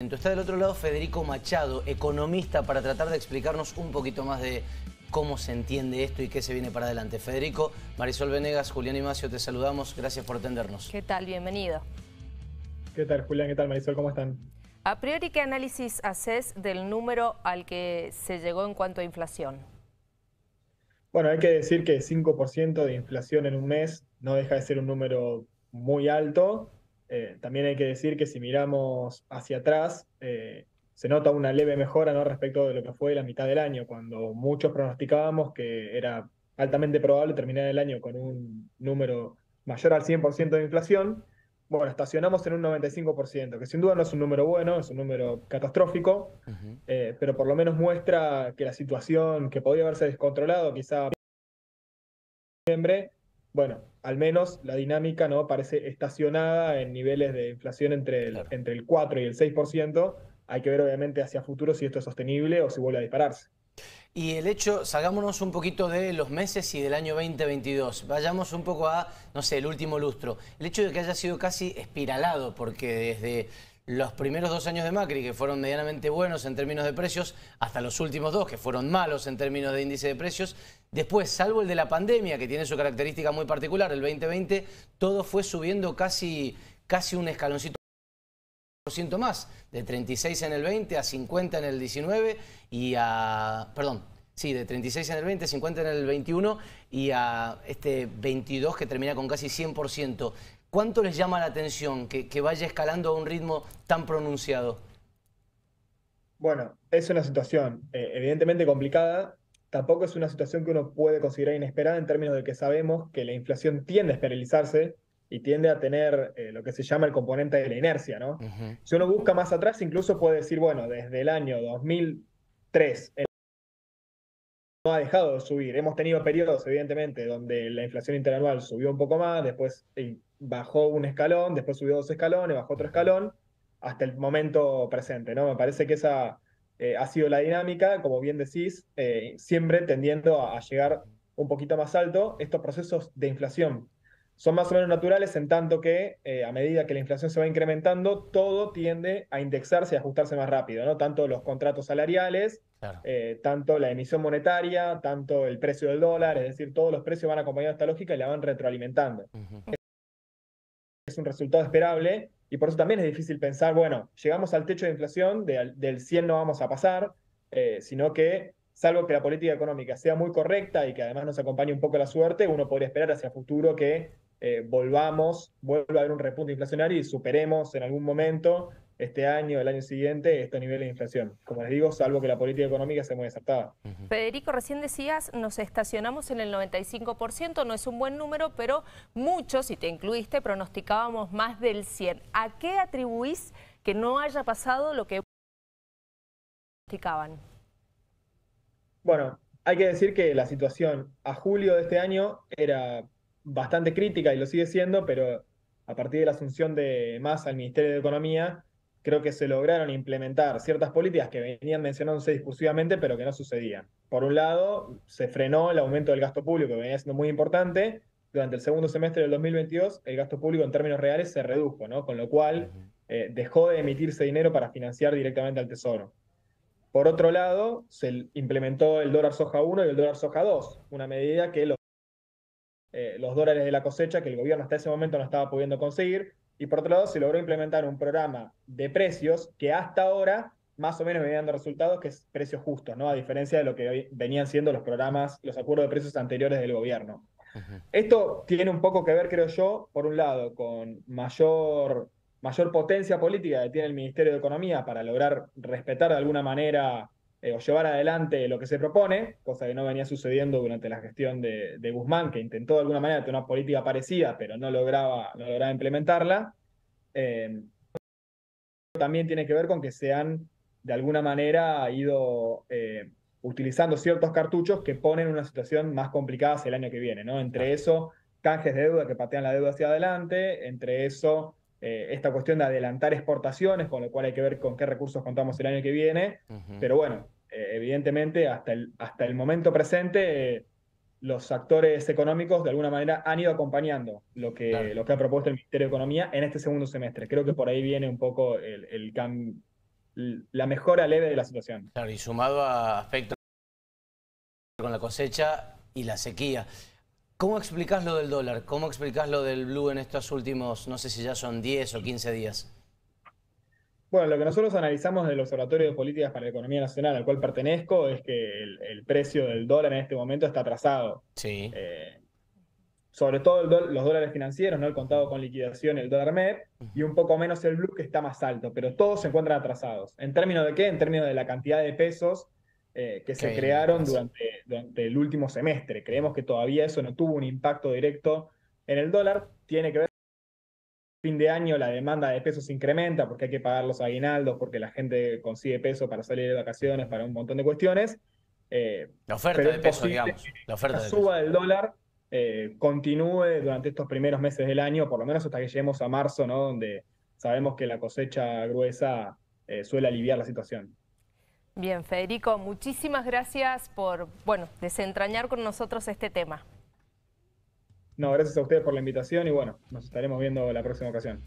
Está del otro lado Federico Machado, economista, para tratar de explicarnos un poquito más de cómo se entiende esto y qué se viene para adelante. Federico, Marisol Venegas, Julián y Macio, te saludamos. Gracias por atendernos. ¿Qué tal? Bienvenido. ¿Qué tal, Julián? ¿Qué tal, Marisol? ¿Cómo están? A priori, ¿qué análisis haces del número al que se llegó en cuanto a inflación? Bueno, hay que decir que 5% de inflación en un mes no deja de ser un número muy alto eh, también hay que decir que si miramos hacia atrás, eh, se nota una leve mejora ¿no? respecto de lo que fue la mitad del año, cuando muchos pronosticábamos que era altamente probable terminar el año con un número mayor al 100% de inflación. Bueno, estacionamos en un 95%, que sin duda no es un número bueno, es un número catastrófico, eh, pero por lo menos muestra que la situación que podía haberse descontrolado quizá en noviembre bueno, al menos la dinámica no parece estacionada en niveles de inflación entre el, entre el 4 y el 6%. Hay que ver obviamente hacia futuro si esto es sostenible o si vuelve a dispararse. Y el hecho, salgámonos un poquito de los meses y del año 2022. Vayamos un poco a, no sé, el último lustro. El hecho de que haya sido casi espiralado, porque desde los primeros dos años de Macri, que fueron medianamente buenos en términos de precios, hasta los últimos dos, que fueron malos en términos de índice de precios. Después, salvo el de la pandemia, que tiene su característica muy particular, el 2020, todo fue subiendo casi, casi un escaloncito más, de 36 en el 20 a 50 en el 19 y a, perdón, sí, de 36 en el 20, 50 en el 21 y a este 22 que termina con casi 100%. ¿Cuánto les llama la atención que, vaya escalando a un ritmo tan pronunciado? Bueno, es una situación eh, evidentemente complicada. Tampoco es una situación que uno puede considerar inesperada en términos de que sabemos que la inflación tiende a esperalizarse y tiende a tener eh, lo que se llama el componente de la inercia, ¿no? Si uno busca más atrás, incluso puede decir, bueno, desde el año 2003 ha dejado de subir. Hemos tenido periodos, evidentemente, donde la inflación interanual subió un poco más, después bajó un escalón, después subió dos escalones, bajó otro escalón, hasta el momento presente, ¿no? Me parece que esa eh, ha sido la dinámica, como bien decís, eh, siempre tendiendo a, llegar un poquito más alto. Estos procesos de inflación son más o menos naturales en tanto que eh, a medida que la inflación se va incrementando, todo tiende a indexarse y ajustarse más rápido, ¿no? Tanto los contratos salariales, tanto la emisión monetaria, tanto el precio del dólar, es decir, todos los precios van acompañados de esta lógica y la van retroalimentando. Es un resultado esperable y por eso también es difícil pensar, bueno, llegamos al techo de inflación, del 100 no vamos a pasar, eh, sino que, salvo que la política económica sea muy correcta y que además nos acompañe un poco la suerte, uno podría esperar hacia el futuro que eh, volvamos, vuelva a haber un repunte inflacionario y superemos en algún momento este año, el año siguiente, este nivel de inflación. Como les digo, salvo que la política económica sea muy acertada. Federico, recién decías, nos estacionamos en el 95%, no es un buen número, pero muchos, y te incluiste, pronosticábamos más del 100%. ¿A qué atribuís que no haya pasado lo que pronosticaban? Bueno, hay que decir que la situación a julio de este año era bastante crítica y lo sigue siendo, pero a partir de la asunción de Massa al Ministerio de Economía, creo que se lograron implementar ciertas políticas que venían mencionándose discursivamente, pero que no sucedían. Por un lado, se frenó el aumento del gasto público, que venía siendo muy importante. Durante el segundo semestre del 2022, el gasto público en términos reales se redujo, ¿no? Con lo cual, eh, dejó de emitirse dinero para financiar directamente al Tesoro. Por otro lado, se implementó el dólar soja 1 y el dólar soja 2, una medida que los, eh, los dólares de la cosecha que el gobierno hasta ese momento no estaba pudiendo conseguir, y por otro lado, se logró implementar un programa de precios que hasta ahora más o menos venía dando resultados, que es precios justos, ¿no? A diferencia de lo que venían siendo los programas, los acuerdos de precios anteriores del gobierno. Esto tiene un poco que ver, creo yo, por un lado, con mayor, mayor potencia política que tiene el Ministerio de Economía para lograr respetar de alguna manera eh, o llevar adelante lo que se propone, cosa que no venía sucediendo durante la gestión de, Guzmán, que intentó de alguna manera tener una política parecida, pero no lograba, no lograba implementarla. Eh, también tiene que ver con que se han, de alguna manera, ido eh, utilizando ciertos cartuchos que ponen una situación más complicada hacia el año que viene, ¿no? Entre eso, canjes de deuda que patean la deuda hacia adelante, entre eso, esta cuestión de adelantar exportaciones, con lo cual hay que ver con qué recursos contamos el año que viene. Pero bueno, eh, evidentemente, hasta el, hasta el momento presente, los actores económicos de alguna manera han ido acompañando lo que, lo que ha propuesto el Ministerio de Economía en este segundo semestre. Creo que por ahí viene un poco el, la mejora leve de la situación. Claro, y sumado a aspectos con la cosecha y la sequía. ¿Cómo explicás lo del dólar? ¿Cómo explicás lo del blue en estos últimos, no sé si ya son 10 o 15 días? Bueno, lo que nosotros analizamos del Observatorio de Políticas para la Economía Nacional, al cual pertenezco, es que el, precio del dólar en este momento está atrasado. Sí. Eh, sobre todo los dólares financieros, ¿no? el contado con liquidación, el dólar MEP, y un poco menos el blue, que está más alto, pero todos se encuentran atrasados. ¿En términos de qué? En términos de la cantidad de pesos eh, que se crearon durante, durante, el último semestre. Creemos que todavía eso no tuvo un impacto directo en el dólar. Tiene que ver fin de año la demanda de pesos se incrementa porque hay que pagar los aguinaldos, porque la gente consigue peso para salir de vacaciones, para un montón de cuestiones. Eh, la oferta de peso, digamos. La oferta suba del dólar eh, continúe durante estos primeros meses del año, por lo menos hasta que lleguemos a marzo, ¿no? donde sabemos que la cosecha gruesa suele aliviar la situación. Bien, Federico, muchísimas gracias por, bueno, desentrañar con nosotros este tema. No, gracias a ustedes por la invitación y bueno, nos estaremos viendo la próxima ocasión.